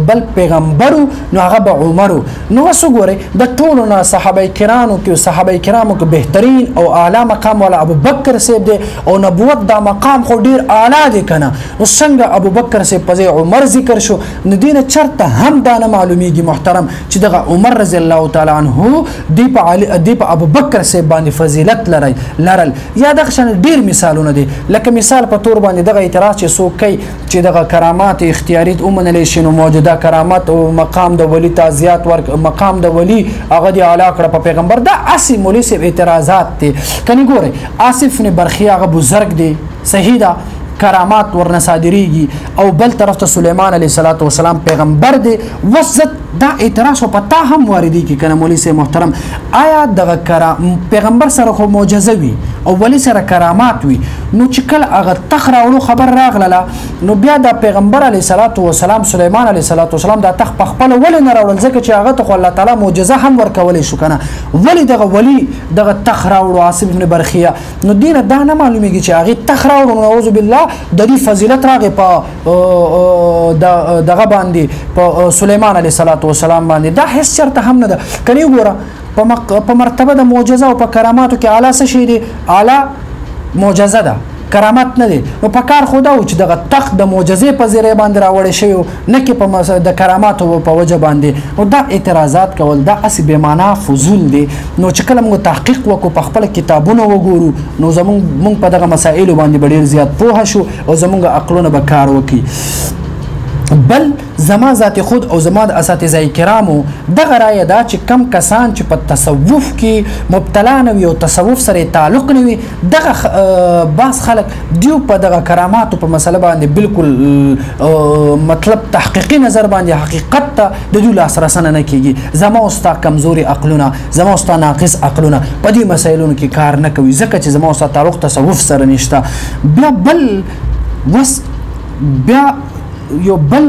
بل پیغمبرو نو هغه به عمرو نو وس وګورئ د ټولو نه صحابه کرانو کې صحابه کرامو کې بهترین او اعلی مقام والا ابوبکر صاحب دی او نبوت دا مقام خو ډیر اعلی دی کنه نو څنګه ابوبکر صاحب په ځای عمر ذکر شو نو دین چرته هم دا نه معلومیږي محترم چې دغه عمر رضی الله تعالی عنہ دی په علی دی په ابوبکر صاحب باندې فضیلت لري لرل یا دغه شان ډیر مثالونه دي لکه مثال په تور باندې دغه اعتراض چې سو کوي چې دغه کرامات اختیاریت ومنل شي نو موجوده کرامت او مقام د ولی تعزیات ورک مقام د ولی هغه دی علا کړ په پیغمبر دا اسی مولوی سیب اعتراضات دي کني ګوره آصف نه برخي هغه بزرګ دی صحیح ده کرامات ورنه صادریږي او بل طرف ته سليمان عليه صلوات و سلام پیغمبر دی وسط دا اعتراض په تا هم واردی کی کنه مولوی سي محترم آیا دغه کرام پیغمبر سره خو معجزه وي او ولی سره کرامات وي نو چې کله هغه تخ راوړو خبر راغله نو بیا د پیغمبر علی صلوات و سلام سليمان علی صلوات و سلام د تخ په خپل ول نه راوړل ځکه چې هغه ته الله تعالی معجزه هم ورکولې شو کنه ولی دغه ولی دغه تخ راوړو عاصم ابن برخیه نو دینه دا نه معلومیږي چې هغه تخ راوړو نعوذ بالله د دې فضیلت راغې په دغه باندې په سليمان علی صلوات و سلام باندې دا هیڅ چرته هم نه ده کني ګوره په مق... په مرتبه د معجزه او په کراماتو کې اعلی څه شي دي اعلی معجزه ده کرامت نه دي نو په کار خدا و چې دغه تخت د معجزې په زیره باندې راوړی شوی نه کې په مس... د کراماتو په وجه باندې نو دا اعتراضات کول دا اسی به معنا فضول دي نو چې کله موږ تحقیق وکړو په خپل کتابونو وګورو نو زموږ موږ په دغه مسایلو باندې ډیر زیات پوه شو او زموږ عقلونه به کار وکړي بل زما ذات خود او زما د اساتذه کرامو دغه رایه ده چې کم کسان چې په تصوف کې مبتلا نه وي او تصوف سره تعلق نه وي دغه باس خلک دیو په دغه کراماتو په مسله باندې بالکل مطلب تحقیقي نظر باندې حقیقت ته د دوی لاس رسنه نه کیږي زما او ستا کمزوري عقلونه زما او ستا ناقص عقلونه په دې مسایلونو کې کار نه کوي ځکه چې زما او ستا تعلق تصوف سره نشته بیا بل وس بیا یو بل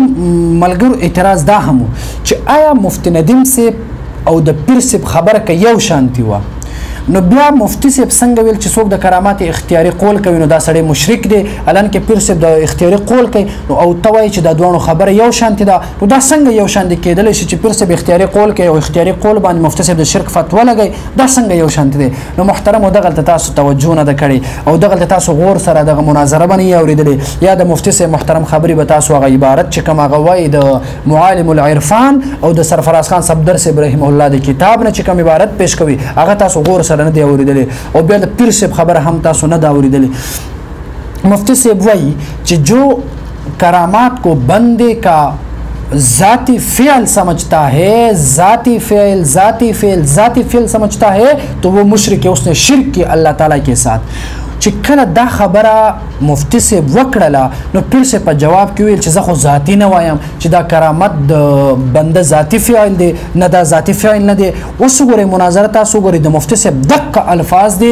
ملګرو اعتراض دا هم چې آیا مفتی ندیم صاحب او د پیر صاحب خبره که یو شانتی وه نو بیا مفتی صاحب څنګه ویل چې څوک د کرامات اختیاري قول کوي نو دا سړی مشرک دی الان کې پیر صاحب د اختیاري قول کوي نو او ته وایي چې دا دوه خبره یو شانتی ده نو دا څنګه یو شانتی کېدلی شي چې پیر صاحب اختیاري قول کوي او اختیاري قول باندې مفتی صاحب د شرک فتوا لګي دا څنګه یو شانتی دی نو محترم دغلت تاسو توجه نه کړي او دغلت تاسو غور سره دغه مناظره باندې اوریدلې یا د مفتی سه محترم خبري به تاسو هغه عبارت چې کوم هغه وای د معالم العرفان او د سرفراز خان صبدر سه ابراهیم الله د کتاب نه چې کوم عبارت پیش کوي هغه تاسو غور سره نه دی اوریدلې او بیا د پیر سه خبره هم تاسو نه دا اوریدلې مفتی سه وای چې جو کرامات کو بندې کا ذاتی فعل سمجھتا ہے ذاتی فعل ذاتی فعل ذاتی فعل سمجھتا ہے تو وہ مشرک ہے اس نے شرک کی اللہ تعالی کے ساتھ چې کله دا خبره مفتی صاحب وکړله نو پیر صاحب په جواب کې ویل چې زه خو ذاتی نه وایم چې دا کرامت د بنده ذاتی فعل دی نه دا ذاتی فعل نه دی اوس ګورې مناظره تاسو ګورې د مفتی صاحب دقه الفاظ دی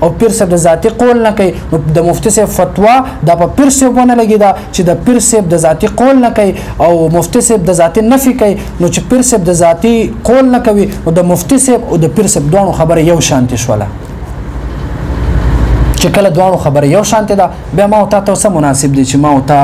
او پیر صاحب د ذاتی قول نه کوي نو د مفتی صاحب فتوا د په پیر صاحب ونه لګی دا چې د پیر صاحب د ذاتی قول نه کوي او مفتی صاحب د ذاتی نفي کوي نو چې پیر صاحب د ذاتی قول نه کوي نو د مفتی صاحب او د پیر صاحب دوه خبره یو شانتي شوله چې کله دوه خبره یو شانتي ده بیا ما او تا ته څه مناسب دی چې ما او تا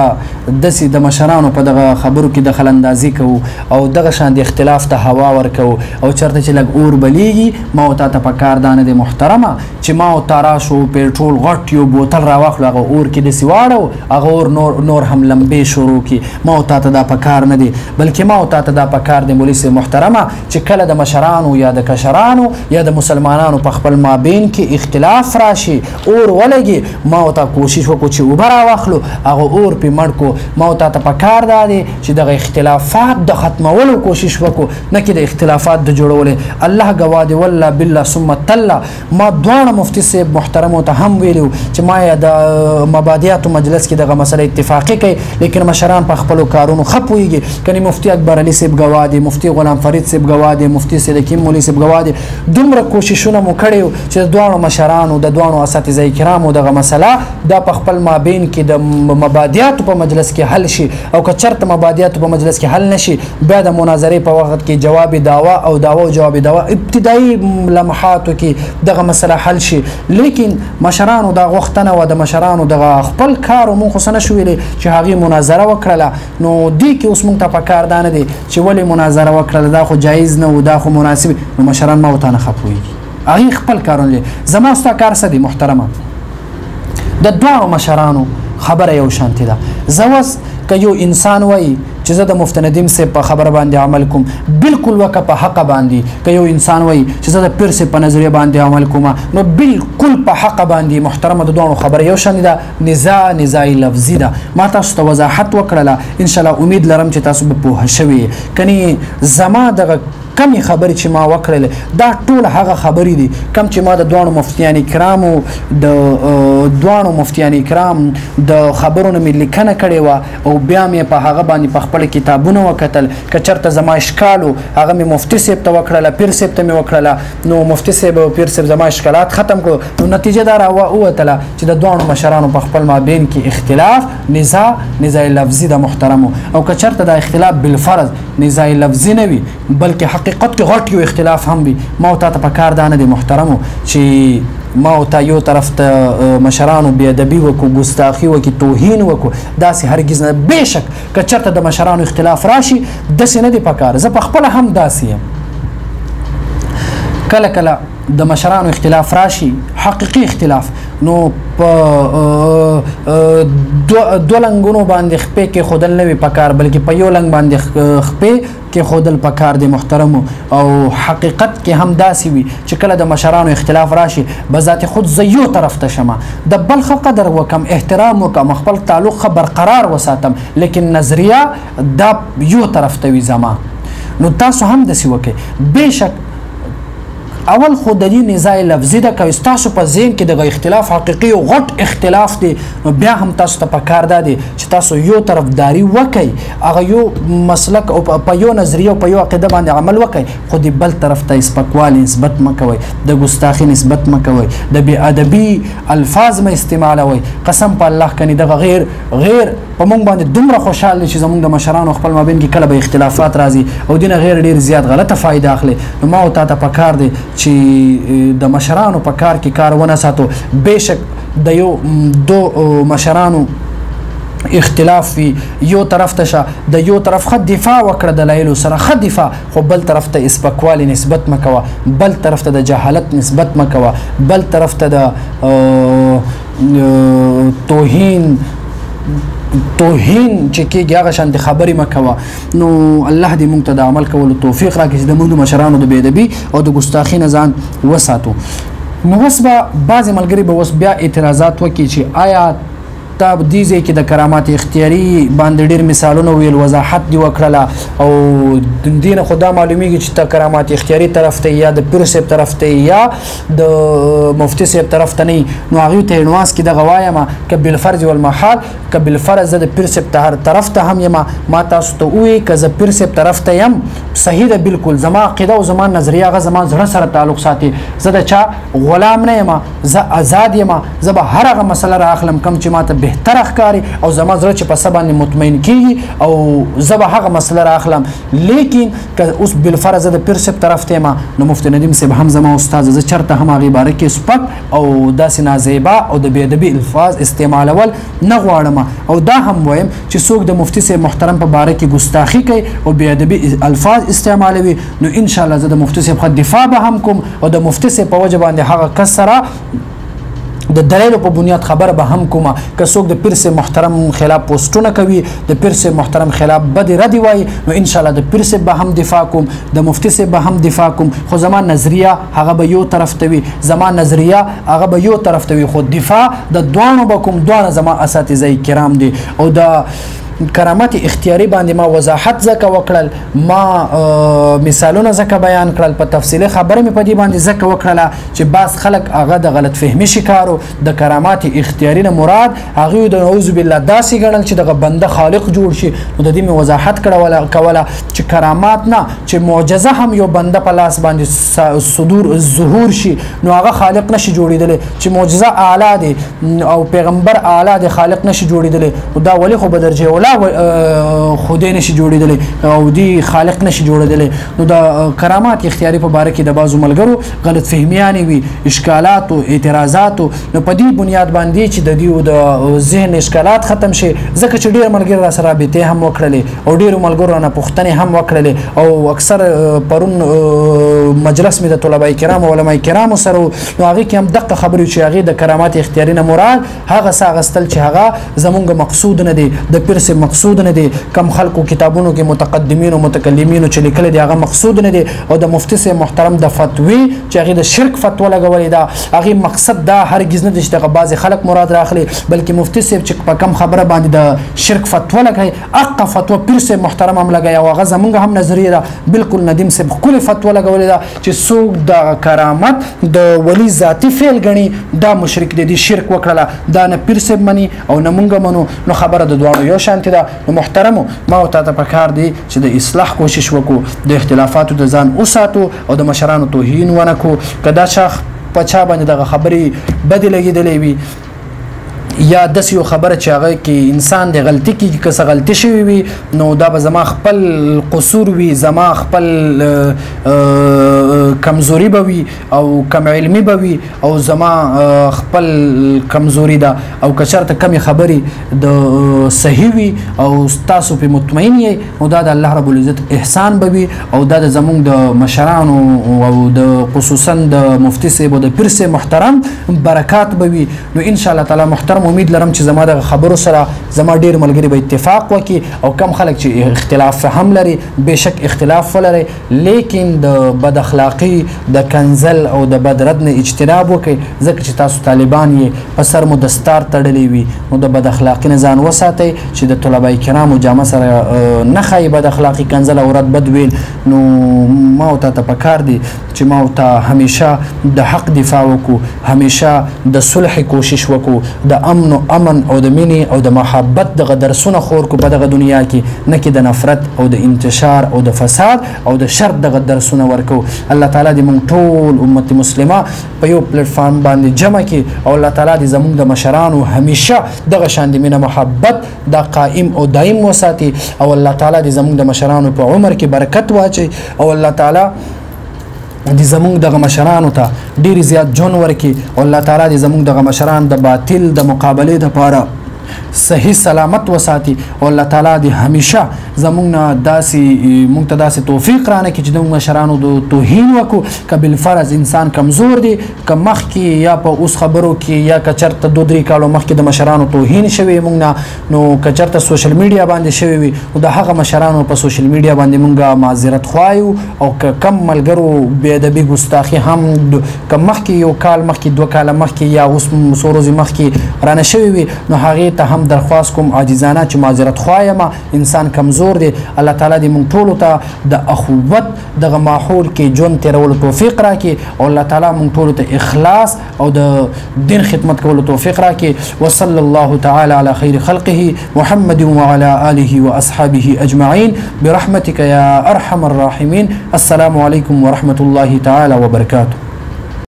داسې د مشرانو په دغه خبرو کې دخل اندازي کوو او دغه شان د اختلاف ته هوا ورکوو او چرته چې لږ اور بلیږي ما او تا ته په کار دا نه دی محترمه چې ما او تا راشو پیټرول غټ یو بوتل راواخلو هغه اور کې داسې واړو هغه اور نور نور هم لمبې شروع کی ما او تا ته دا په کار نه دی بلکې ما او تا ته دا په کار دی مولوی صاحب محترمه چې کله د مشرانو یا د کشرانو یا د مسلمانانو په خپل مابین کې اختلاف راشي اور ولګي ما او تا کوشش وکړو چې اوبه را واخلو هغه اور په مړ کو ما او تا ته په کار دا دی چې دغه اختلافات د ختمولو کوشش وکړو نه کې د اختلافات د جوړولې الله ګواه دی والله بالله ثم تلا ما دواړه مفتی صاحب محترم ته هم ویلو چې ما د مبادیات مجلس کې دغه مسله اتفاقی کوي لیکن مشران په خپل کارونو خپويږي کني مفتی اکبر علي صاحب ګواه دی مفتی غلام فرید صاحب ګواه دی مفتی صدیقی مولوی صاحب ګواه دی دومره کوششونه مو کړیو چې د دواړو مشرانو، د دواړو اساتذه کرامو دغه مسله دا په خپل مابین کې د مبادیاتو په مجلس کې حل شي او که چرته مبادیاتو په مجلس کې حل نشي بیا د مناظرې په وخت کې جواب دعوا او دعوا او جواب دعوا ابتدایي لمحاتو کې دغه مسله حل شي لیکن مشرانو دا غوښتنه و د مشرانو دغه خپل کار مو خو سن شوې چې هغه مناظره وکړه نو دې کې اوس مونږ ته په کار دانه دي چې ولې مناظره وکړه دا خو جایز نه و دا خو مناسب نو مشران ما وته نه خپوي هغه خپل کارونه لري زما ستا کار څه دی محترمه د دواړو مشرانو خبره یو شانتی ده زوس که یو انسان وای چې زه د مفت ندیم سه په خبره باندې عمل کوم بالکل وکه په حق باندې که یو انسان وای چې زه د پیر سه په نظریه باندې عمل کوم نو بالکل په حق باندې محترمه د دوه خبره یو شان ده نزاع نزاع لفظي ده ما تاسو ته وضاحت وکړله ان شاء الله امید لرم چې تاسو به پوه شوي کني زما دغه کمې خبرې چې ما وکړلې دا ټول هغه خبرې دي کم چې ما د دوانو مفتیان کرامو د دوانو مفتیان کرام د خبرو نه مې لیکنه کړې و او بیا مې په هغه باندې په خپل کتابونه وکتل که چرته زما اشکالو هغه مې مفتی صاحب ته وکړله پیر صاحب ته مې وکړله نو مفتی صاحب او پیر صاحب زما اشکالات ختم کړو نو نتیجه دا راووتله چې د دوانو مشرانو په خپل مابین کې اختلاف نزاع نزاع لفظي د محترمو او که چرته دا اختلاف بالفرض نزاعي لفظي نه وي بلکه حقیقت کې غټ یو اختلاف هم وي ما او تا ته په کار دا نه دی محترمو چې ما او تا یو طرف ته مشرانو بی ادبی وکړو ګستاخی وکړو توهین وکړو داسې هرگز نه بهشک که چرته د مشرانو اختلاف راشي داسې نه دی په کار زه په خپل هم داسې یم کله کله د مشرانو اختلاف راشي حقيقي اختلاف نو په دو لنګونو باندې خپې کې خودل نه وي پکار بلکې په یو لنګ باندې خپې کې خودل پکار دي محترم او حقیقت کې هم داسي وي چې کله د مشرانو اختلاف راشي به ذات خود زيو طرف ته شمه د بل خو قدر وکم احترام وکم خپل تعلق خبر برقرار وساتم لیکن نظریه دا یو طرف ته وي زما نو تاسو هم د سی وکي بهشک اول خو ددی نزاع لفظی ده که ستاسو په ذهن کی دغه اختلاف حقیقی یو غټ اختلاف دی نو بیا هم تاسو ته پکار دا دی چی تاسو یو طرف داری وکړی هغه یو مسلک او په یو نظریه او په یو عقیده باندی عمل وکړی خو دی بل طرف ته سپکوالی نسبت مه کوی د ګستاخی نسبت مه کوی د بی ادبی الفاظ مه استعمالوی قسم په الله کنی دغه غیر غیر په مونږ باندې دومره خوشحال دي چې زمونږ د مشرانو خپل مابین کې کله به اختلافات راځي او دینه غیر ډیر زیات غلطه فائدہ اخلي نو ما او تا ته پکار دي چې د مشرانو په کار کې کار ونه ساتو بهشک د یو دو مشرانو اختلاف وي یو طرف ته شه د یو طرف خد دفاع وکړه د لایلو سره خد دفاع خو بل طرف ته اسپکوالی نسبت مکوه بل طرف ته د جهالت نسبت مکوه بل طرف ته د توهین توهین چې کېږي هغه شان د خبرې مکوه نو الله دې موږ ته د عمل کولو توفیق راکړي چې د موږ مشرانو د بيدبي او د ګستاخی نه ځان وساتو نو اوس به بعضې ملګري به اوس بیا اعتراضات وکړي چې آیا تا دې ځای کې د کرامات اختیاري باندې ډېر مثالونه ویل وضاحت دی وکړله او دین خدا معلومیږي چې ته کرامات اختیاري طرف ته یا د پیر صاحب طرف ته یا د مفتی صاحب طرف ته نه نو هغه ته انواس کې د غوایم ک بل فرض والمحال ک بل فرض د پیر صاحب ته هر طرف ته هم یم ما تاسو ته وی ک ز پیر صاحب طرف ته یم صحیح ده بالکل زما عقیده او زما نظریه غ زما زړه سره تعلق ساتي زه د چا غلام نه یم زه آزاد یم زه به هر هغه مسله را اخلم کم چې ما ته بهتر ښکاری او زما زړه چې په سبا مطمئن کیږي او زه به هغه مسله را اخلم لیکن که اوس بالفرض د پیر صاحب طرف ته ما نو مفتی ندیم صاحب هم زما استاد زه چرته هم هغه باره کې سپک او داسې نازیبا او د بی ادبی الفاظ استعمالول نه غواړم او دا هم وایم چې څوک د مفتی صاحب محترم په باره کې ګستاخی کوي او بی ادبی الفاظ استعمالوي نو ان شاء الله زه د مفتی صاحب خو دفاع به هم کوم او د مفتی صاحب په وجه باندې هغه کس سره د دلایلو په بنیاد خبره به هم کومه که څوک د پیر سه محترم خلاف پوسټونه کوي د پیر سه محترم خلاف بد رد وای نو ان شاء الله د پیر سه به هم دفاع کوم د مفتی سه به هم دفاع کوم خو زما نظریه هغه به یو طرف ته وي زما نظریه هغه به یو طرف ته وي خو دفاع د دوانو به کوم دوانه زما اساتذه کرام دي او د کرامت اختیاري باندې ما وضاحت زکه وکړل ما مثالونه زکه بیان کړل په تفصیلی خبره مې په دې باندې زکه وکړله چې بعض خلک هغه د غلط فهمي شکارو د کرامات اختیاري نه مراد هغه د نعوذ بالله داسې ګڼل چې دغه بنده خالق جوړ شي نو د دې مې وضاحت کړه ولا کوله چې کرامات نه چې معجزه هم یو بنده په لاس باندې صدور ظهور شي نو هغه خالق نشي جوړیدل چې معجزه اعلی دی او پیغمبر اعلی دی خالق نشي جوړیدل او دا ولی خو بدرجه اوله خدای نشي جوړیدل او دی خالق نشي جوړیدل نو د کرامات اختیاري په باره کې د بازو ملګرو غلط فهمیانې وي اشکالات او اعتراضات نو په دې بنیاد باندې چې د دیو د ذهن اشکالات ختم شي ځکه چې ډیر ملګرو را سره بیته هم وکړلې او ډیر ملګرو نه پښتنې هم وکړلې او اکثر پرون مجلس مې د طلبه کرام او علما کرام سره نو هغه کې هم دغه خبرې چې هغه د کرامات اختیاري نه مراد هغه څه اغستل چې هغه زمونږ مقصود نه دی د پیر صاحب مقصود نه دی کم خلکو کتابونو کې متقدمین او متکلمینو چې لیکل دی هغه مقصود نه دی او د مفتی صاحب محترم د فتوی چې هغه د شرک فتوا لګولې ده هغه مقصد دا هرگز نه دی چې هغه بعضی خلک مراد راخلي بلکې مفتی صاحب چې په کم خبره باندې د شرک فتوا لګی اقا فتوا پیر صاحب محترم هم لګی او هغه زمونږ هم نظریه ده بالکل ندیم صاحب خپل فتوا لګولې ده چې څوک دغه کرامت د ولی ذاتی فعل غني دا مشرک دی دی شرک وکړه دا نه پیر سب منی او نه مونږ منو نو خبره د دواړو یو شانتی ده نو محترم ما او تاسو په کار دی چې د اصلاح کوشش وکړو د اختلافاتو د ځان اوساتو او د مشرانو توهین ونکو کدا شخ په چا باندې دغه خبري بدلې لګیدلې وي یا د یو خبره چې هغه کې انسان د غلطي کې کسه غلطي شوی وي نو دا به زما خپل قصور وي زما خپل کمزوري به وي او کم علمي به وي او زما خپل کمزوري ده او کچرته کمی خبري د صحیح وي او تاسو په مطمئن یې او دا د الله رب العزت احسان به وي او دا د زمونږ د مشرانو او د خصوصا د مفتی صاحب او د پیر صاحب محترم برکات به وي نو ان شاء الله تعالی محترم امید لرم چې زما د خبرو سره زما ډیر ملګری به اتفاق وکي او کم خلک چې اختلاف فهم لري بهشک اختلاف ولري ليکن د بد اخلاقي، د کنځل او د بد رد نه اجتناب وکړئ، ځکه چې تاسو طالبان يې، په سر مو دستار تړلی وي، نو د بد اخلاقي نه ځان وساتئ، چې د طلباء کرامو جامه سره نه ښايي، بد اخلاقي، کنځل او رد بد ويل، نو ما او تاته پکار دي، چې ما او تا همېشه د حق دفاع وکړو، همېشه د صلحې کوشش وکړو، د امن و امن او د مینې او د محبت دغه درسونه خور کړو په دغه دنیا کې، نه کې د نفرت او د انتشار او د فساد او د شر دغه درسونه ورکړو. الله تعالی دې مونږ ټول امت مسلمه په یو پلټ فارم باندې جمع کړي او الله تعالی دې زمونږ د مشرانو همېشه دغه شاندې مینه محبت دا قائم او دائم وساتي او الله تعالی دې زمونږ د مشرانو په عمر کې برکت واچوي او الله تعالی دي زمونږ دغه مشرانو ته ډیر زیات جون ورکي او الله تعالی دې زمونږ دغه مشران د باطل د مقابله د پاره صحیح سلامت وساتي او الله تعالی دې همیشه زمونږ نه داسې مونږ ته داسې توفیق رانه کړي چې د مشرانو د توهین وکړو که بالفرض انسان کمزور دی که مخکې یا په اوس خبرو کې یا که چرته دوه درې کالو مخکې د مشرانو توهین شوی مونږ نه نو که چرته سوشل میډیا باندې شوی وي نو د هغه مشرانو په سوشل میډیا باندې مونږ معذرت خوایو او که کم ملګرو بی ادبی ګستاخی هم د که مخکې یو کال مخکې دوه کاله مخکې یا اوس څو ورځې مخکې رانه شوی وي نو هغه ته هم درخواست کوم عاجزانه چې معذرت خواه یم انسان کمزور دی الله تعالی دې مونږ ټولو ته د اخوت دغه ماحول کې ژوند تیرولو توفیق راکړي او الله تعالی مونږ ټولو ته اخلاص او د دین خدمت کولو توفیق راکې وصلی الله تعالی علی خیر خلقه محمد وعلى آله واصحابه اجمعین برحمتک یا ارحم الراحمین السلام علیکم ورحمت الله تعالی وبرکاته